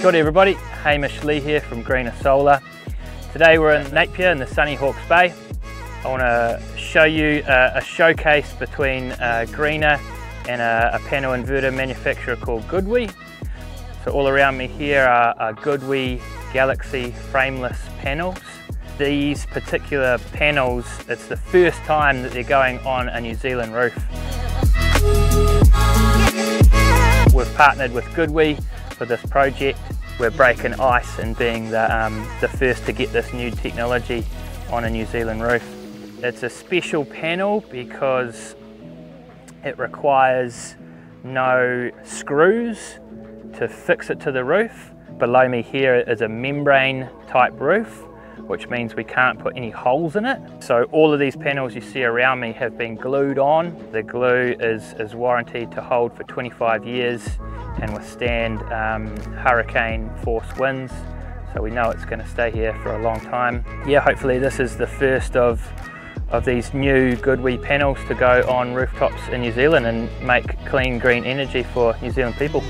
Kia everybody, Hamish Lee here from Greener Solar. Today we're in Napier in the sunny Hawke's Bay. I want to show you uh, a showcase between uh, Greener and a, a, panel inverter manufacturer called GoodWe. So all around me here are, are GoodWe Galaxy frameless panels. These particular panels, it's the first time that they're going on a New Zealand roof. We've partnered with GoodWe for this project. We're breaking ice and being the, um, the first to get this new technology on a New Zealand roof. It's a special panel because it requires no screws to fix it to the roof. Below me here is a membrane type roof which means we can't put any holes in it. So all of these panels you see around me have been glued on. The glue is, is warranted to hold for 25 years and withstand um, hurricane force winds. So we know it's going to stay here for a long time. Yeah, hopefully this is the first of of these new GoodWe panels to go on rooftops in New Zealand and make clean green energy for New Zealand people.